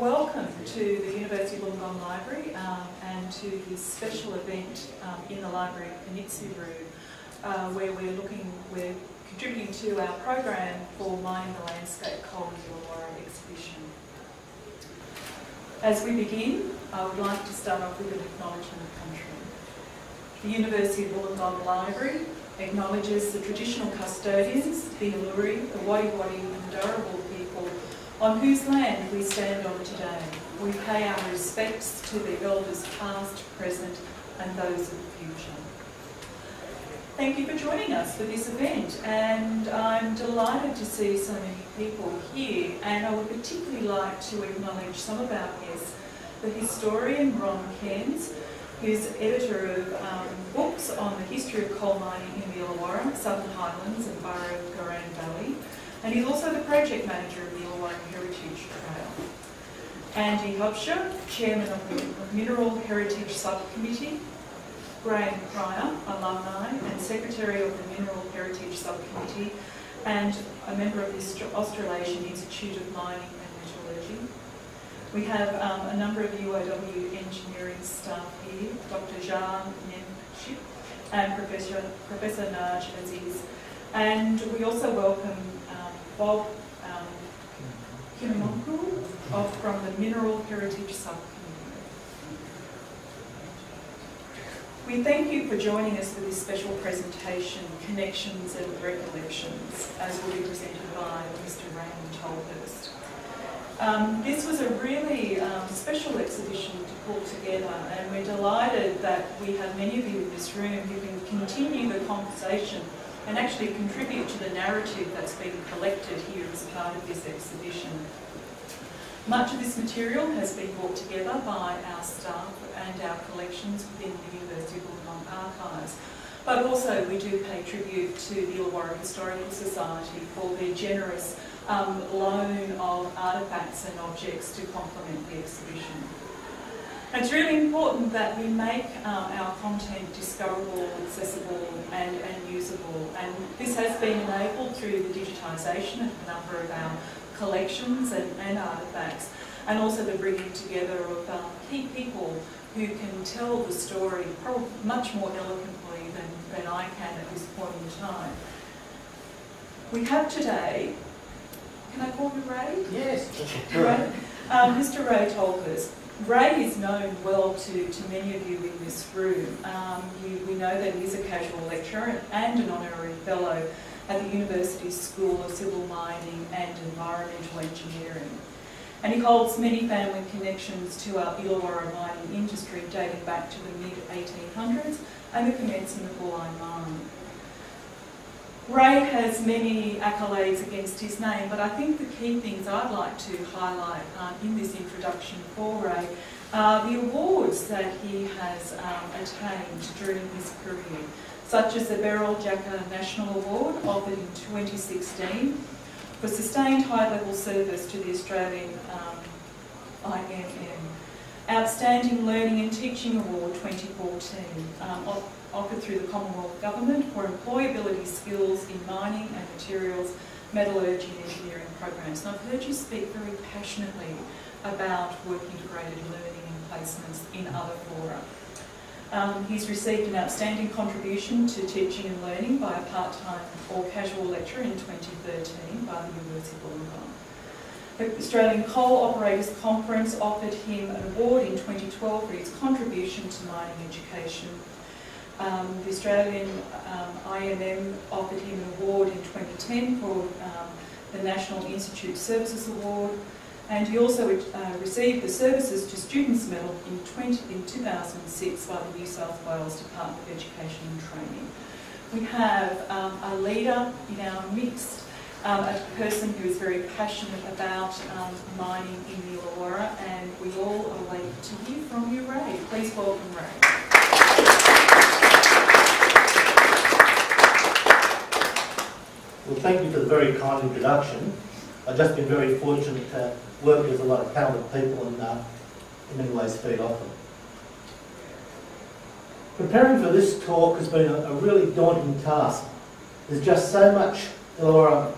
welcome to the University of Wollongong Library um, and to this special event um, in the library Peninsula Room uh, where we're looking, we're contributing to our program for Mining the Landscape Coal Illawarra exhibition. As we begin, I would like to start off with an acknowledgement of country. The University of Wollongong Library acknowledges the traditional custodians, the Iluri, the Wadi Wadi and Dharawal on whose land we stand on today. We pay our respects to the elders past, present and those of the future. Thank you for joining us for this event and I'm delighted to see so many people here and I would particularly like to acknowledge some of our guests, the historian Ron Cairns, who's editor of um, books on the history of coal mining in the Illawarra, Southern Highlands and Burra Garang Valley, and he's also the project manager of the Illawarra Heritage Trail. Andy Hubsher, chairman of the Mineral Heritage Subcommittee, Graham Pryor, alumni and secretary of the Mineral Heritage Subcommittee, and a member of the Australasian Institute of Mining and Metallurgy. We have um, a number of UOW engineering staff here, Dr. Jan Nemcik and Professor, Professor Naj Aziz. And we also welcome Bob um, of, from the Mineral Heritage Subcommittee. We thank you for joining us for this special presentation, Connections and Recollections, as will be presented by Mr Raymond Tolhurst. Um, this was a really um, special exhibition to pull together and we're delighted that we have many of you in this room who can continue the conversation and actually contribute to the narrative that's been collected here as part of this exhibition. Much of this material has been brought together by our staff and our collections within the University of Wollongong Archives. But also we do pay tribute to the Illawarra Historical Society for their generous um, loan of artefacts and objects to complement the exhibition. It's really important that we make um, our content discoverable, accessible and, and usable and this has been enabled through the digitisation of a number of our collections and, and artefacts and also the bringing together of um, key people who can tell the story much more eloquently than, than I can at this point in time. We have today, can I call you Ray? Yes. Ray? Um, Mr Ray Tolhurst. Ray is known well to, to many of you in this room. Um, you, we know that he's a casual lecturer and an honorary fellow at the University School of Civil Mining and Environmental Engineering. And he holds many family connections to our Illawarra mining industry dating back to the mid-1800s and the commencement of Bulli Mine. Ray has many accolades against his name, but I think the key things I'd like to highlight um, in this introduction for Ray are the awards that he has um, attained during his career, such as the Beryl Jacka National Award offered in 2016 for sustained high-level service to the Australian um, IMM, Outstanding Learning and Teaching Award 2014, um, offered through the Commonwealth Government for employability skills in mining and materials, metallurgy and engineering programs. And I've heard you speak very passionately about work integrated learning and placements in other fora. Um, he's received an outstanding contribution to teaching and learning by a part-time or casual lecturer in 2013 by the University of Wollongong. The Australian Coal Operators Conference offered him an award in 2012 for his contribution to mining education um, the Australian um, IMM offered him an award in 2010 for um, the National Institute Services Award, and he also uh, received the Services to Students Medal in, 20, in 2006 by the New South Wales Department of Education and Training. We have um, a leader in our midst, um, a person who is very passionate about um, mining in the Illawarra, and we all await to hear from you, Ray. Please welcome Ray. Well, thank you for the very kind introduction. I've just been very fortunate to work with a lot of talented people and uh, in many ways feed off them. Preparing for this talk has been a, a really daunting task. There's just so much Illawarra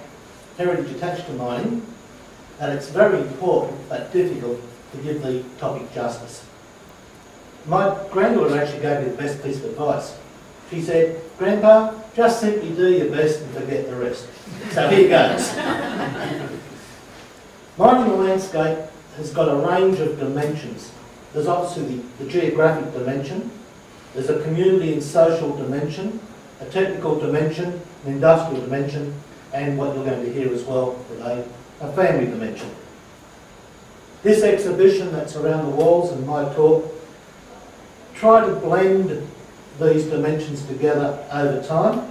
heritage attached to mining and it's very important but difficult to give the topic justice. My granddaughter actually gave me the best piece of advice. She said, Grandpa, just simply do your best and forget the rest. So here goes. Mining the landscape has got a range of dimensions. There's obviously the, the geographic dimension, there's a community and social dimension, a technical dimension, an industrial dimension, and what you're going to hear as well today, a family dimension. This exhibition that's around the walls and my talk try to blend these dimensions together over time.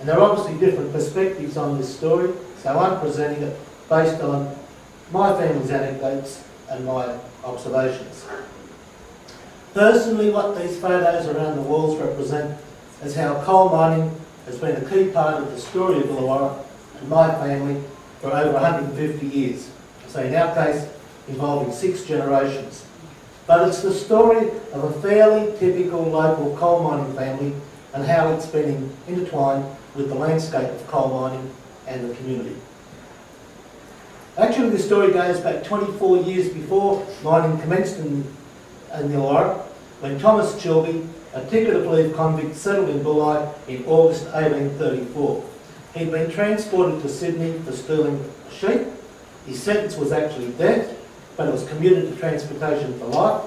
And there are obviously different perspectives on this story, so I'm presenting it based on my family's anecdotes and my observations. Personally, what these photos around the walls represent is how coal mining has been a key part of the story of Illawarra and my family for over 150 years. So in our case, involving six generations. But it's the story of a fairly typical local coal mining family and how it's been intertwined with the landscape of coal mining and the community. Actually, the story goes back 24 years before mining commenced in, in the Illawarra, when Thomas Chilby, a ticket of leave convict, settled in Bulli in August 1834. He'd been transported to Sydney for stealing sheep. His sentence was actually death, but it was commuted to transportation for life.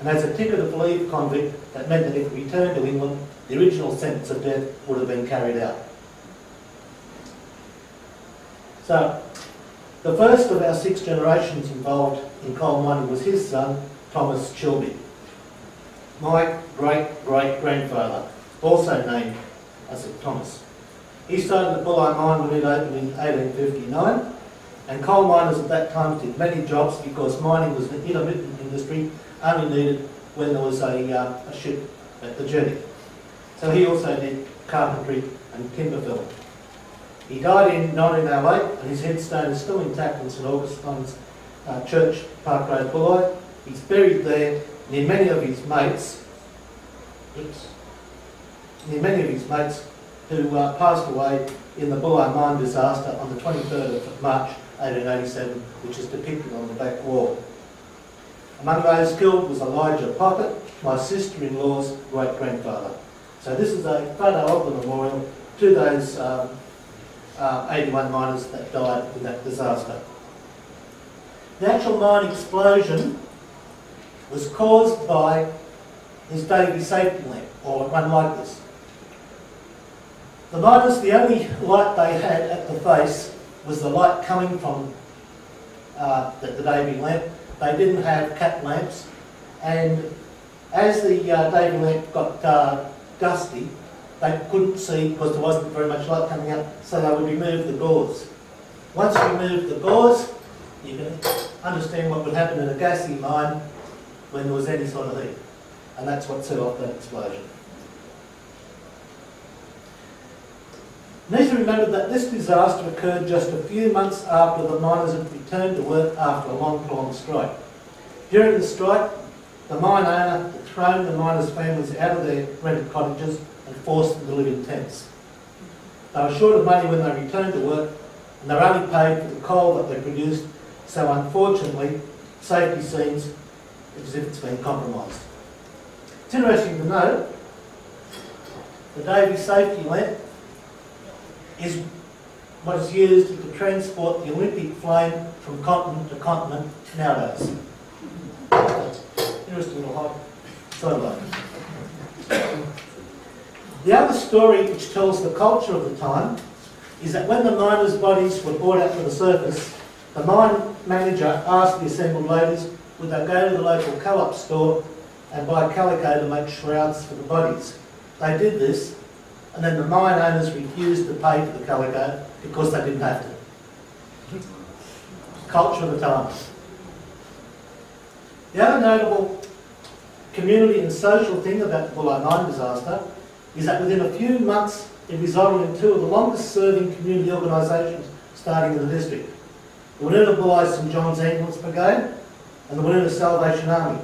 And as a ticket of leave convict, that meant that if he returned to England, the original sentence of death would have been carried out. So, the first of our six generations involved in coal mining was his son, Thomas Chilby. My great-great-grandfather, also named as Thomas. He started the Bulli mine when it opened in 1859 and coal miners at that time did many jobs because mining was an intermittent industry, only needed when there was a, uh, a ship at the jetty. So he also did carpentry and timber filling. He died in 1908 and his headstone is still intact in St Augustine's uh, Church, Park Road, Bulli. He's buried there near many of his mates, oops, near many of his mates who uh, passed away in the Bulli mine disaster on the 23rd of March 1887, which is depicted on the back wall. Among those killed was Elijah Pocket, my sister-in-law's great-grandfather. So this is a photo of the memorial to those um, uh, 81 miners that died in that disaster. The actual mine explosion was caused by this Davy safety lamp, or one like this. The miners, the only light they had at the face was the light coming from uh, the, the Davy lamp. They didn't have cat lamps, and as the uh, Davy lamp got uh, dusty, they couldn't see because there wasn't very much light coming out, so they would remove the gauze. Once you remove the gauze, you can understand what would happen in a gassy mine when there was any sort of heat. And that's what set off that explosion. Need to remember that this disaster occurred just a few months after the miners had returned to work after a long, prolonged strike. During the strike, the mine owner had thrown the miners' families out of their rented cottages and forced them to live in tents. They were short of money when they returned to work, and they were only paid for the coal that they produced, so unfortunately, safety as if it's been compromised. It's interesting to note the Davy safety lamp is what is used to transport the Olympic flame from continent to continent nowadays. Interesting little sideline. The other story which tells the culture of the time is that when the miners' bodies were brought out to the surface, the mine manager asked the assembled ladies would they go to the local co-op store and buy calico to make shrouds for the bodies. They did this and then the mine owners refused to pay for the calico because they didn't have to. Culture of the time. The other notable community and social thing about the Bulli mine disaster is that within a few months it resulted in two of the longest serving community organisations starting in the district. The Woonona Bulli St John's Ambulance Brigade and the Woonona Salvation Army,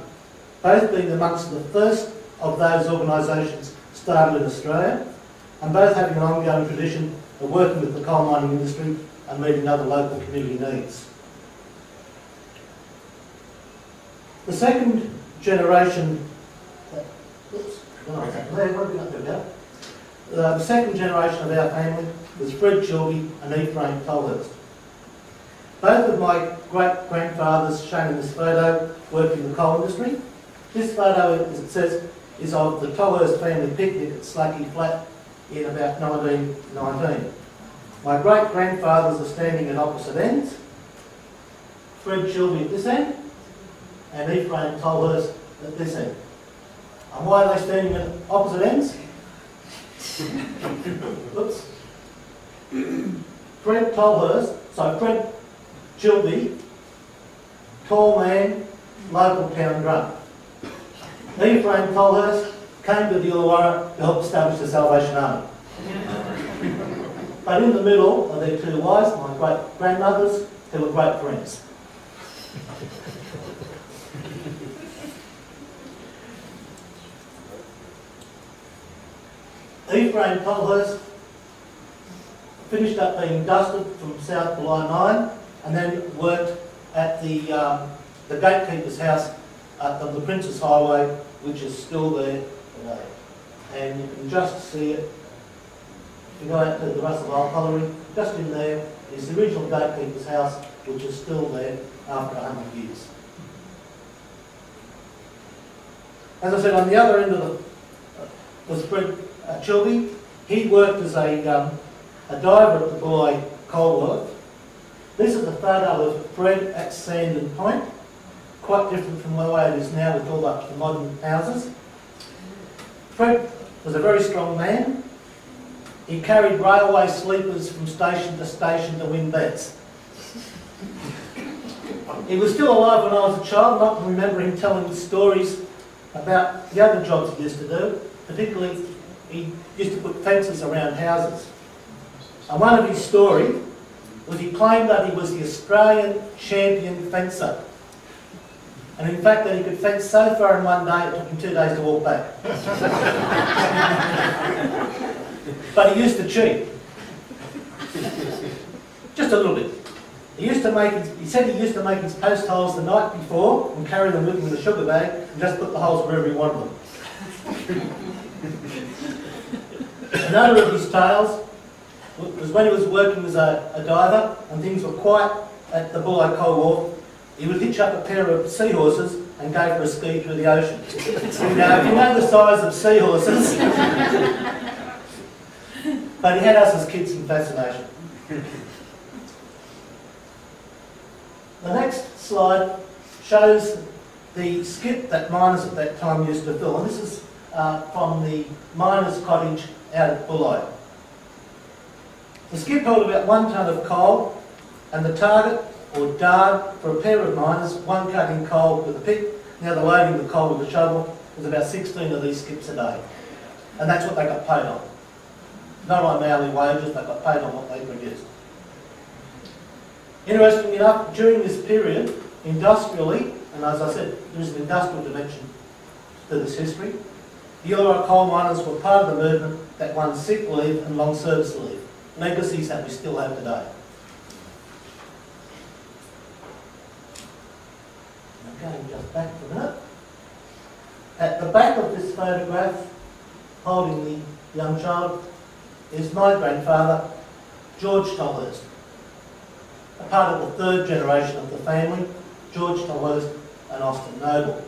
both being amongst the first of those organisations started in Australia, and both having an ongoing tradition of working with the coal mining industry and meeting other local community needs. The second generation, uh, the second generation of our family was Fred Chilby and Ephraim Tolhurst. Both of my great grandfathers shown in this photo worked in the coal industry. This photo, as it says, is of the Tolhurst family picnic at Slacky Flat in about 1919. My great grandfathers are standing at opposite ends. Fred Chilby at this end and Ephraim Tolhurst at this end. And why are they standing at opposite ends? Oops. Fred Tolhurst, so Fred Chilby, tall man, local town drunk. Ephraim Tolhurst came to the Illawarra to help establish the Salvation Army. but in the middle are their two wives, my great grandmothers, who were great friends. Ephraim Tolhurst finished up being dusted from South Bulli mine and then worked at the, um, the gatekeeper's house at the, the Princes Highway, which is still there today. And you can just see it. If you go out to the Russell Vale Colliery, just in there is the original gatekeeper's house, which is still there after 100 years. As I said, on the other end of the uh, was Fred uh, Chilby. He worked as a, um, a diver at the Bulli Coal Wharf. This is a photo of Fred at Sandon Point, quite different from the way it is now with all the modern houses. Fred was a very strong man. He carried railway sleepers from station to station to win bets. He was still alive when I was a child, and I can remember him telling stories about the other jobs he used to do, particularly he used to put fences around houses. And one of his stories was he claimed that he was the Australian champion fencer. And in fact that he could fence so far in one day it took him two days to walk back. but he used to cheat. Just a little bit. He used to make his, he said he used to make his post holes the night before and carry them with him in a sugar bag and just put the holes wherever he wanted them. Another of his tales was when he was working as a, a diver and things were quiet at the Bulli Coal Wharf, he would hitch up a pair of seahorses and go for a ski through the ocean. now, if you know the size of seahorses, but he had us as kids in fascination. The next slide shows the skip that miners at that time used to fill, and this is uh, from the miners' cottage out at Bulli. The skip held about one tonne of coal, and the target, or dard, for a pair of miners, one cutting coal with a pick, the other loading the coal with a shovel, was about 16 of these skips a day. And that's what they got paid on. Not on hourly wages, they got paid on what they produced. Interestingly enough, during this period, industrially, and as I said, there is an industrial dimension to this history, the Illawarra coal miners were part of the movement that won sick leave and long service leave, legacies that we still have today. Going just back a minute. At the back of this photograph, holding the young child, is my grandfather, George Tolhurst, a part of the third generation of the family, George Tolhurst and Austin Noble.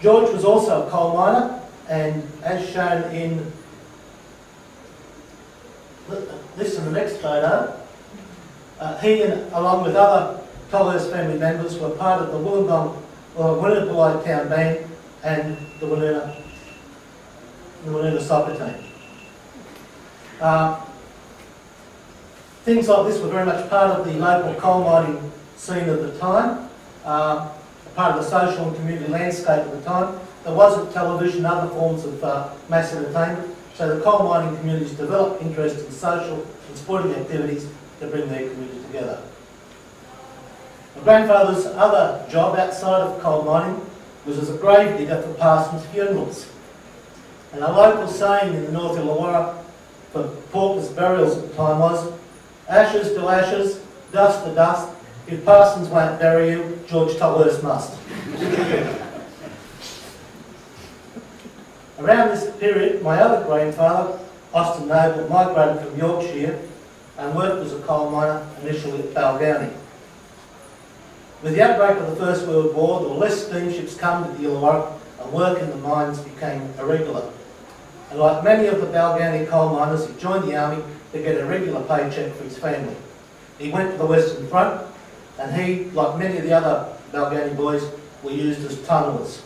George was also a coal miner, and as shown in this and the next photo, uh, he, and, along with other Tolhurst family members, were part of the Wollongong or Woonona Town Band and the Woonona, the Woonona soccer team. Uh, things like this were very much part of the local coal mining scene at the time. Uh, part of the social and community landscape at the time. There wasn't television, other forms of uh, mass entertainment, so the coal mining communities developed interest in social and sporting activities to bring their community together. My grandfather's other job outside of coal mining was as a grave digger for parsons' funerals. And a local saying in the North Illawarra for paupers' burials at the time was, ashes to ashes, dust to dust, If Parsons won't bury you, George Tolhurst must. Around this period, my other grandfather, Austin Noble, migrated from Yorkshire and worked as a coal miner initially at Balgownie. With the outbreak of the First World War, were less steamships come to the Illawarra and work in the mines became irregular. And like many of the Balgownie coal miners, he joined the army to get a regular paycheck for his family. He went to the Western Front and he, like many of the other Balgownie boys, were used as tunnellers.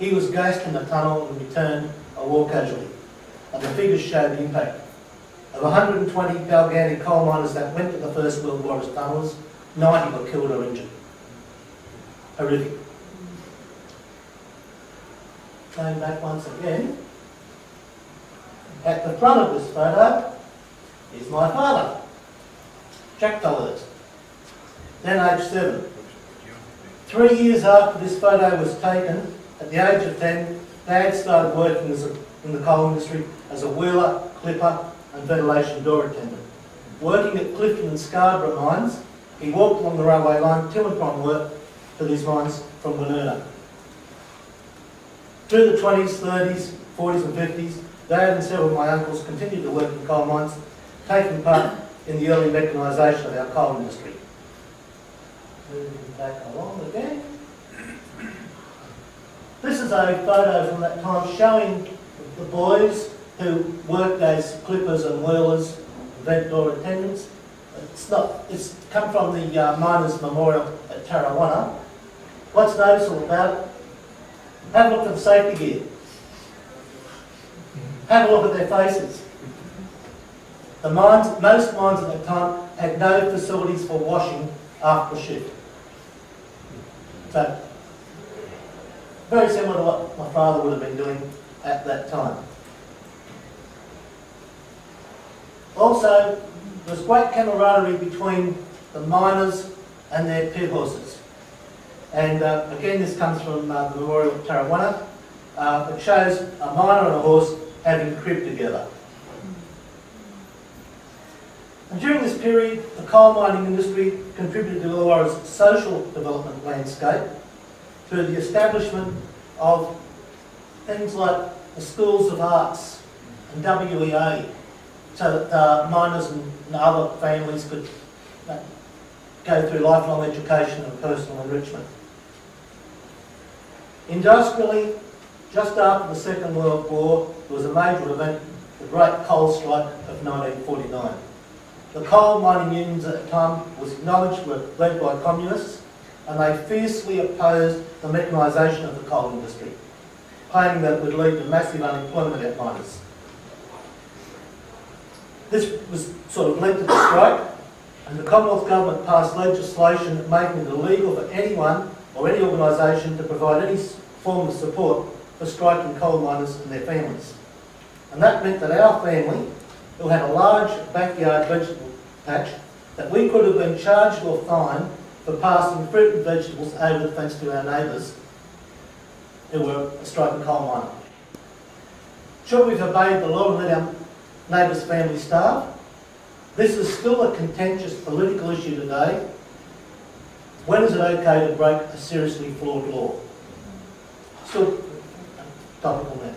He was gassed in the tunnel and returned a war casualty, and the figures show the impact. Of 120 Balgownie coal miners that went to the First World War as tunnellers, 90 were killed or injured. Horrific. Going back once again, at the front of this photo is my father, Jack Tolhurst, then age seven. Three years after this photo was taken, at the age of 10, Dad started working a, in the coal industry as a wheeler, clipper and ventilation door attendant. Working at Clifton and Scarborough mines, he walked along the railway line to and from work for these mines from Woonona. Through the 20s, 30s, 40s and 50s, Dad and several of my uncles continued to work in coal mines, taking part in the early mechanisation of our coal industry. Moving back along again. Is photo from that time showing the boys who worked as clippers and wheelers, vent door attendants. It's not. It's come from the uh, Miners Memorial at Tarrawanna. What's noticeable about it? Have a look at the safety gear. Have a look at their faces. The mines, most mines at that time had no facilities for washing after shift. So, very similar to what my father would have been doing at that time. Also, there's great camaraderie between the miners and their pit horses. And uh, again, this comes from uh, the Memorial of Tarrawanna. Uh, it shows a miner and a horse having crib together. And during this period, the coal mining industry contributed to Illawarra's social development landscape through the establishment of things like the schools of arts and WEA, so that uh, miners and, and, other families could uh, go through lifelong education and personal enrichment. Industrially, just after the Second World War, there was a major event, the Great Coal Strike of 1949. The coal mining unions at the time was acknowledged were led by communists and they fiercely opposed the mechanisation of the coal industry, claiming that it would lead to massive unemployment at miners. This was sort of led to the strike and the Commonwealth Government passed legislation making it illegal for anyone or any organisation to provide any form of support for striking coal miners and their families. And that meant that our family who had a large backyard vegetable patch that we could have been charged or fined for passing fruit and vegetables over fence to our neighbours who were a striking coal miner. Should we've obeyed the law and let our neighbours' family starve? This is still a contentious political issue today. When is it okay to break a seriously flawed law? Still topical now.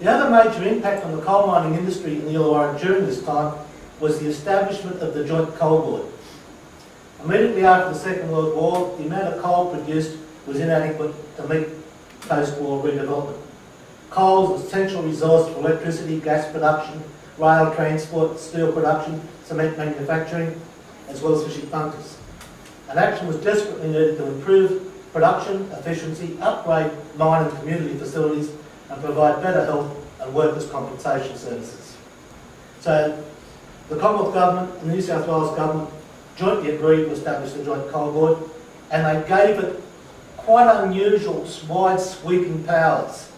The other major impact on the coal mining industry in the Illawarra during this time was the establishment of the Joint Coal Board. Immediately after the Second World War, the amount of coal produced was inadequate to meet post-war redevelopment. Coal is an essential resource for electricity, gas production, rail transport, steel production, cement manufacturing, as well as fishing bunkers. And action was desperately needed to improve production, efficiency, upgrade mine and community facilities, and provide better health and workers' compensation services. So the Commonwealth Government and the New South Wales Government jointly agreed to establish the Joint Coal Board and they gave it quite unusual, wide sweeping powers.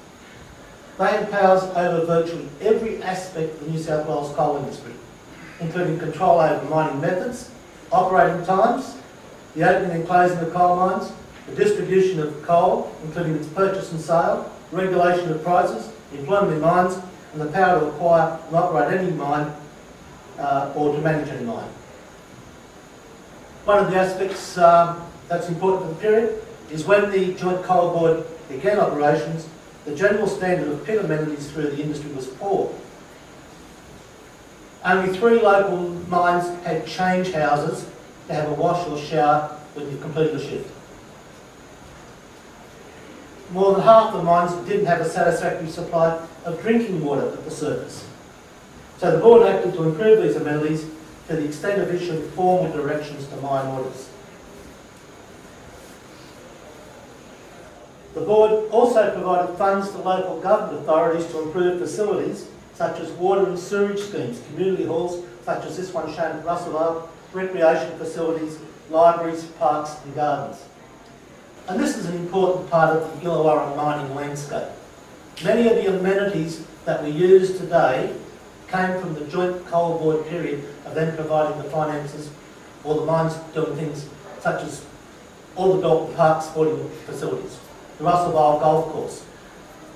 They had powers over virtually every aspect of the New South Wales coal industry, including control over mining methods, operating times, the opening and closing of coal mines, the distribution of coal, including its purchase and sale, regulation of prices, employment in mines, and the power to acquire and operate any mine uh, or to manage any mine. One of the aspects um, that's important for the period is when the Joint Coal Board began operations, the general standard of pit amenities through the industry was poor. Only three local mines had change houses to have a wash or shower when you completed a shift. More than half the mines didn't have a satisfactory supply of drinking water at the surface. So the board acted to improve these amenities to the extent of issuing formal directions to mine orders. The board also provided funds to local government authorities to improve facilities such as water and sewage schemes, community halls such as this one shown at Russellvale, recreation facilities, libraries, parks and gardens. And this is an important part of the Illawarra mining landscape. Many of the amenities that we use today came from the joint coal board period of then providing the finances or the mines doing things such as all the Dalton Park sporting facilities, the Russellvale Golf Course,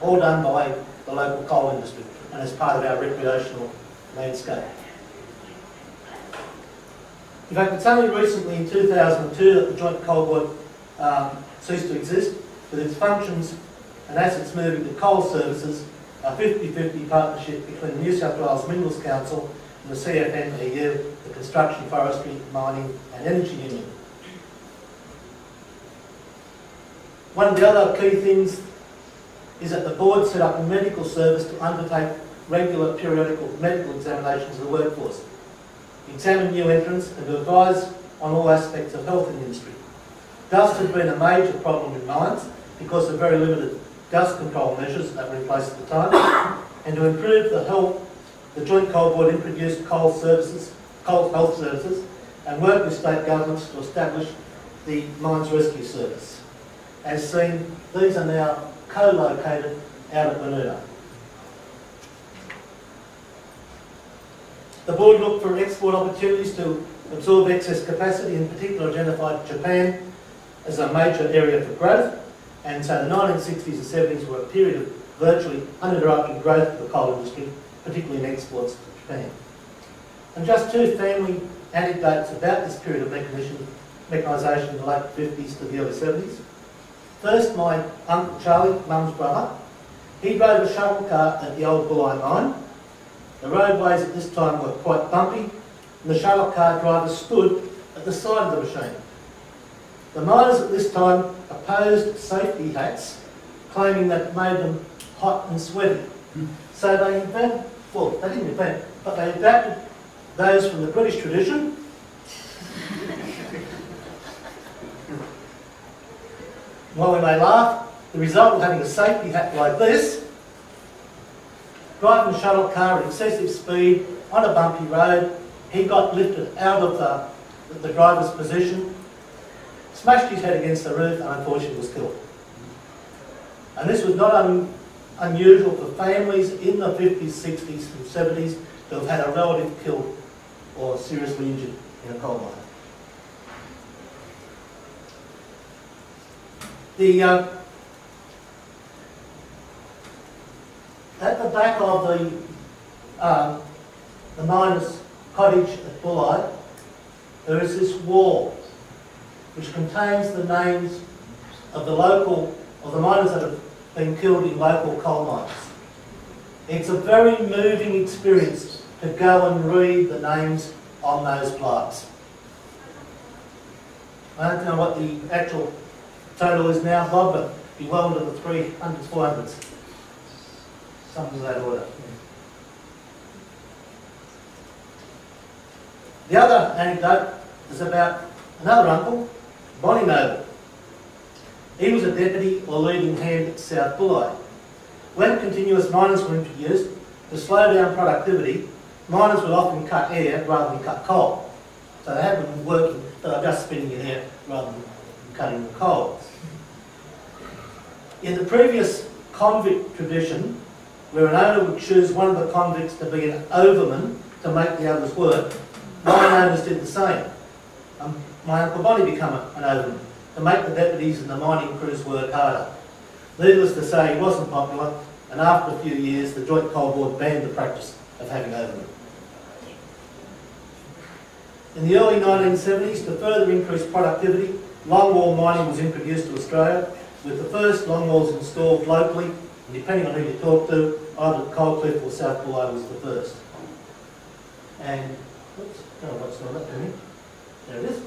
all done by the local coal industry and as part of our recreational landscape. In fact, it's only recently in 2002 that the Joint Coal Board um, ceased to exist, with its functions and assets moving to coal services, a 50-50 partnership between the New South Wales Minerals Council the CFMEU, the Construction, Forestry, Mining and Energy Union. One of the other key things is that the board set up a medical service to undertake regular periodical medical examinations of the workforce, examine new entrants and to advise on all aspects of health in the industry. Dust has been a major problem in mines because of very limited dust control measures that were in place at the time. And to improve the health, the Joint Coal Board introduced coal services, coal health services, and worked with state governments to establish the Mines Rescue Service. As seen, these are now co-located out at Manuda. The board looked for export opportunities to absorb excess capacity, in particular identified Japan as a major area for growth. And so the 1960s and 70s were a period of virtually uninterrupted growth for the coal industry, particularly in exports to Japan. And just two family anecdotes about this period of mechanisation in the late 50s to the early 70s. First, my Uncle Charlie, Mum's brother, he drove a shuttle car at the old Bulli mine. The roadways at this time were quite bumpy, and the shuttle car driver stood at the side of the machine. The miners at this time opposed safety hats, claiming that it made them hot and sweaty. So they invented, well, they didn't invent, but they adapted those from the British tradition. While we may laugh, the result of having a safety hat like this, driving a shuttle car at excessive speed on a bumpy road, he got lifted out of the, the driver's position smashed his head against the roof and unfortunately was killed. And this was not un unusual for families in the 50s, 60s and 70s to have had a relative killed or seriously injured in a coal mine. The, uh, at the back of the, um, the miner's cottage at Bulli, there is this wall which contains the names of the local, of the miners that have been killed in local coal mines. It's a very moving experience to go and read the names on those plaques. I don't know what the actual total is now, Bob, but be well into the 300s, 400s. Something of that order. The other anecdote is about another uncle Bonnie Noble. He was a deputy or leading hand at South Bulli. When continuous miners were introduced, to slow down productivity, miners would often cut air rather than cut coal. So they had been working, but they're just spinning in air rather than cutting the coal. In the previous convict tradition, where an owner would choose one of the convicts to be an overman to make the others work, mine owners did the same. Um, my Uncle Bonnie became an overman to make the deputies and the mining crews work harder. Needless to say, he wasn't popular, and after a few years, the Joint Coal Board banned the practice of having overmen. In the early 1970s, to further increase productivity, longwall mining was introduced to Australia, with the first longwalls installed locally, and depending on who you talk to, either at Coalcliff or South Bulli was the first. And, oops, no, what's not that? There it is.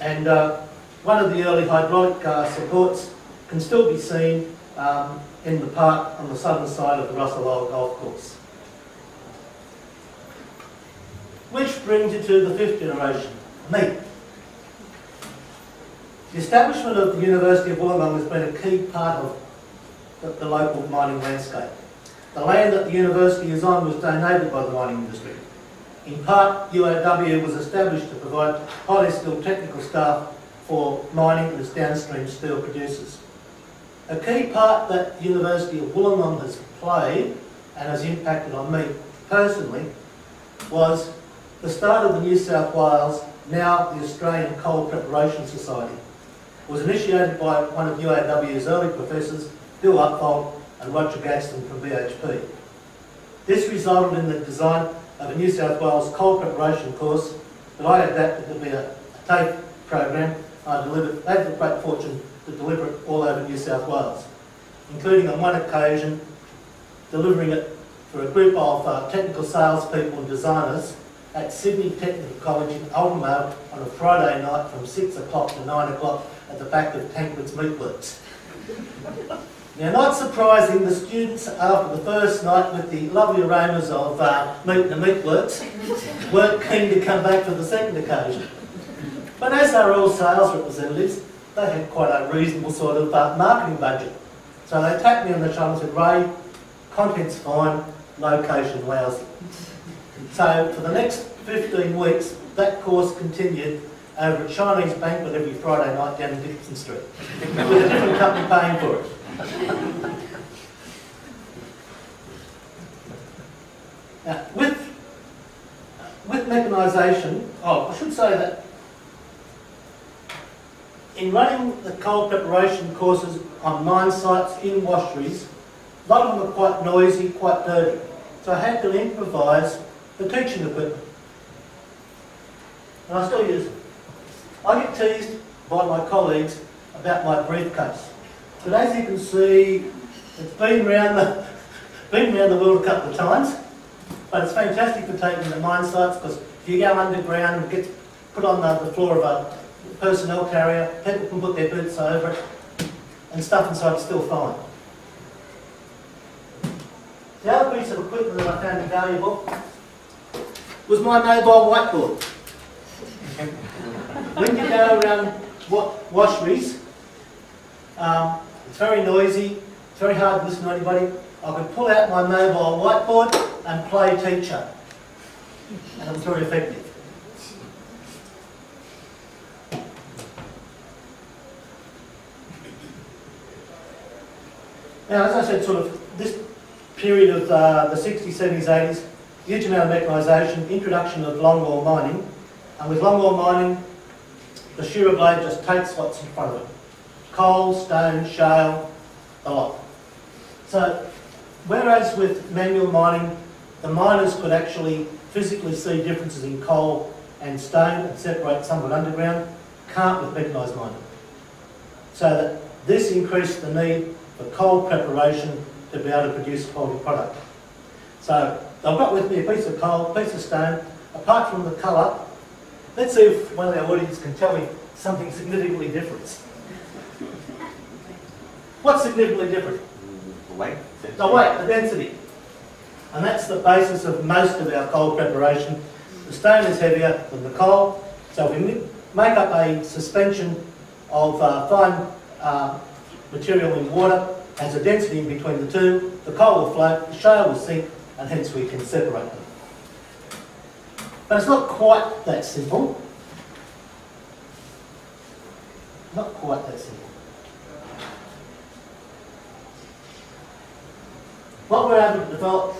And uh, one of the early hydraulic uh, supports can still be seen um, in the park on the southern side of the Russell Vale Golf Course. Which brings you to the fifth generation, me. The establishment of the University of Wollongong has been a key part of the, the local mining landscape. The land that the university is on was donated by the mining industry. In part, UOW was established to provide highly skilled technical staff for mining and its downstream steel producers. A key part that the University of Wollongong has played and has impacted on me personally was the start of the New South Wales, now the Australian Coal Preparation Society. It was initiated by one of UOW's early professors, Bill Upfold and Roger Gaston from BHP. This resulted in the design of a New South Wales coal preparation course that I adapted to be a, a TAFE program. I delivered, had the great fortune to deliver it all over New South Wales, including on one occasion delivering it for a group of uh, technical salespeople and designers at Sydney Technical College in Ultimo on a Friday night from 6 o'clock to 9 o'clock at the back of Tankwood's Meatworks. Now, not surprising, the students, after the first night with the lovely aromas of uh, meat in the meatworks, weren't keen to come back for the second occasion. But as they were all sales representatives, they had quite a reasonable sort of uh, marketing budget. So they tapped me on the shoulder and said, Ray, content's fine, location lousy. So for the next 15 weeks, that course continued over a Chinese banquet every Friday night down in Dixon Street, with a different company paying for it. Now, with, with mechanisation, oh, I should say that in running the coal preparation courses on mine sites in washeries, a lot of them are quite noisy, quite dirty. So I had to improvise the teaching equipment. And I still use them. I get teased by my colleagues about my briefcase. But as you can see, it's been around the, been around the world a couple of times. But it's fantastic for taking the mine sites because if you go underground and get put on the, the floor of a personnel carrier, people can put their boots over it and stuff inside is still fine. The other piece of equipment that I found invaluable was my mobile whiteboard. when you go around washeries, um, it's very noisy, it's very hard to listen to anybody. I could pull out my mobile whiteboard and play teacher. And it was very effective. Now, as I said, sort of this period of uh, the 60s, 70s, 80s, huge amount of mechanisation, introduction of longwall mining, and with longwall mining, the shearer blade just takes what's in front of it. Coal, stone, shale, a lot. So, whereas with manual mining, the miners could actually physically see differences in coal and stone and separate some of it underground, can't with mechanised mining. So that this increased the need for coal preparation to be able to produce a quality product. So I've got with me a piece of coal, a piece of stone, apart from the colour, let's see if one of our audience can tell me something significantly different. What's significantly different? The weight. The weight, the density. And that's the basis of most of our coal preparation. The stone is heavier than the coal, so if we make up a suspension of uh, fine uh, material in water, has a density in between the two, the coal will float, the shale will sink, and hence we can separate them. But it's not quite that simple. Not quite that simple. What we're able to develop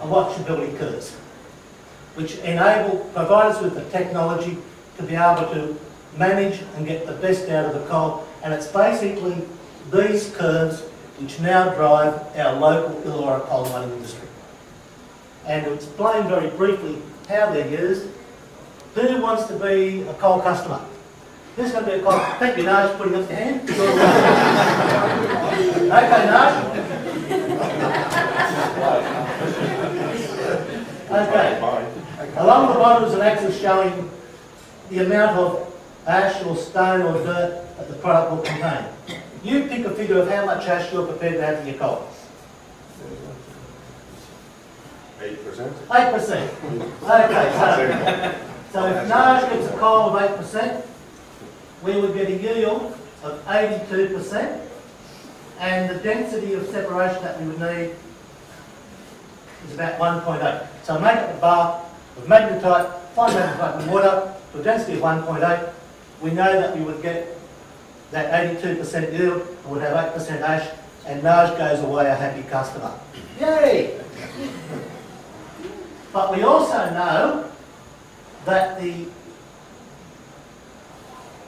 are washability curves, which enable, provide us with the technology to be able to manage and get the best out of the coal. And it's basically these curves which now drive our local Illawarra coal mining industry. And to explain very briefly how they're used, Who wants to be a coal customer? Who's going to be a coal? Thank you, Naj, putting up your hand. okay, Naj. Okay. Along the bottom is an axis showing the amount of ash or stone or dirt that the product will contain. You pick a figure of how much ash you're prepared to have in your coal. Eight percent? Eight percent. Okay, so, so if Naj gets a coal of eight percent, we would get a yield of eighty-two percent, and the density of separation that we would need is about one point eight. So make up the bar of magnetite, fine magnetite and water, to a density of one point eight, we know that we would get that eighty-two percent yield, and would have eight percent ash, and Naj goes away a happy customer. Yay! But we also know that the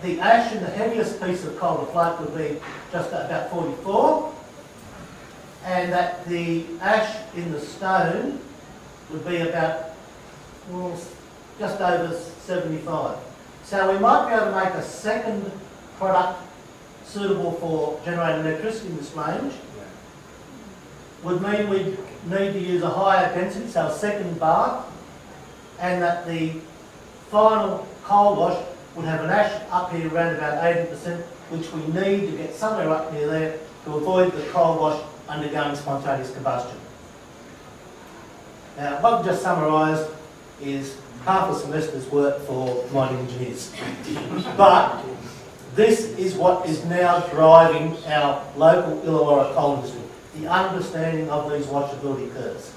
the ash in the heaviest piece of coal to float would be just about 44, and that the ash in the stone would be about well, just over 75. So we might be able to make a second product suitable for generating electricity in this range would mean we need to use a higher density, so a second bar, and that the final coal wash would have an ash up here around about 80%, which we need to get somewhere up near there to avoid the coal wash undergoing spontaneous combustion. Now, what I've just summarised is half a semester's work for mining engineers. but this is what is now driving our local Illawarra coal industry the understanding of these washability curves.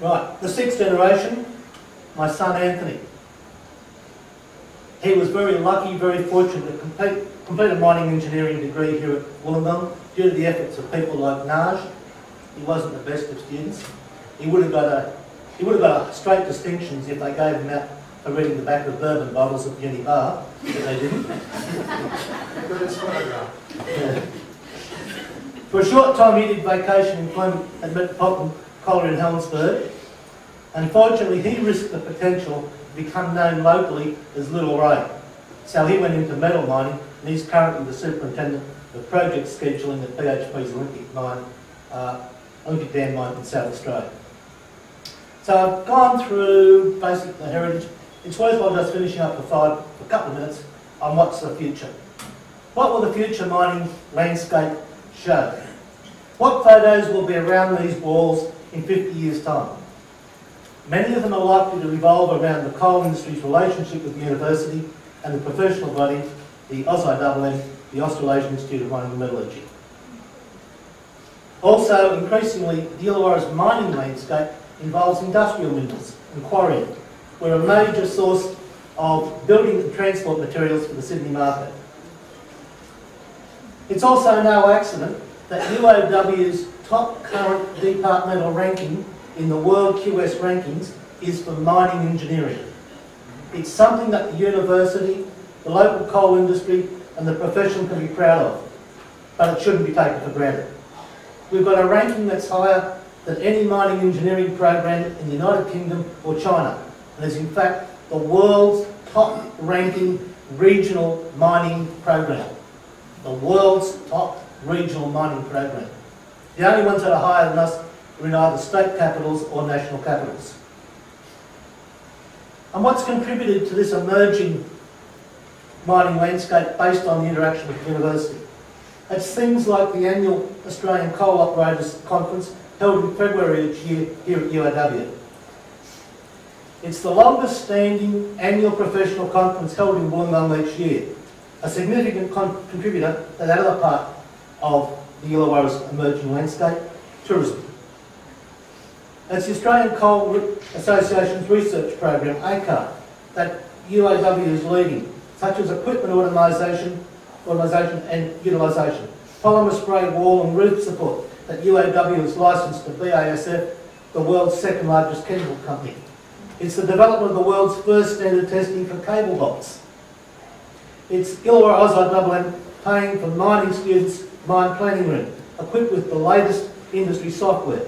Right, the sixth generation, my son Anthony. He was very lucky, very fortunate to complete, complete a mining engineering degree here at Wollongong due to the efforts of people like Naj. He wasn't the best of students. He would have got a he would have got straight distinctions if they gave him out for reading the back of bourbon bottles at Uni Bar, but they didn't. But it's photograph. Yeah. For a short time he did vacation employment at Metropolitan Colliery in Helensburgh. Unfortunately, he risked the potential to become known locally as Little Ray. So he went into metal mining and he's currently the superintendent of project scheduling at BHP's Olympic mine, uh, Olympic Dam mine in South Australia. So I've gone through basic the heritage. It's worthwhile just finishing up for five, a couple of minutes on what's the future. What will the future mining landscape show? What photos will be around these walls in 50 years' time? Many of them are likely to revolve around the coal industry's relationship with the university and the professional body, the AusIMM, the Australasian Institute of Mining and Metallurgy. Also, increasingly, the Illawarra's mining landscape involves industrial minerals and quarrying. We're a major source of building and transport materials for the Sydney market. It's also no accident that UOW's top current departmental ranking in the World QS rankings is for mining engineering. It's something that the university, the local coal industry and the profession can be proud of, but it shouldn't be taken for granted. We've got a ranking that's higher than any mining engineering program in the United Kingdom or China, and is in fact the world's top ranking regional mining program. The world's top regional mining program. The only ones that are higher than us are in either state capitals or national capitals. And what's contributed to this emerging mining landscape based on the interaction with the university? It's things like the annual Australian Coal Operators Conference held in February each year here at UOW. It's the longest standing annual professional conference held in Wollongong each year, a significant con contributor to that other part of the Illawarra's emerging landscape, tourism. It's the Australian Coal Association's research program, ACARP, that UOW is leading, such as equipment automisation, automisation and utilisation, polymer spray wall and roof support that UOW is licensed to BASF, the world's second largest chemical company. It's the development of the world's first standard testing for cable bolts. It's Illawarra AusIMM paying for mining students' mine planning room, equipped with the latest industry software.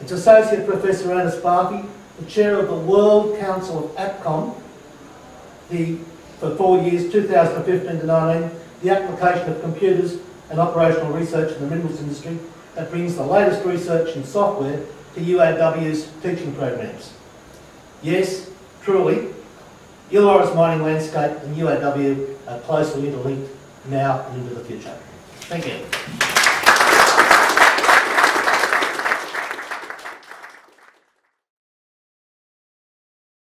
It's Associate Professor Ernest Baafi, the Chair of the World Council of APCOM, the, for four years, 2015 to 19, the application of computers and operational research in the minerals industry that brings the latest research in software to UOW's teaching programs. Yes, truly, Illawarra's mining landscape and UOW are closely interlinked now and into the future. Thank you.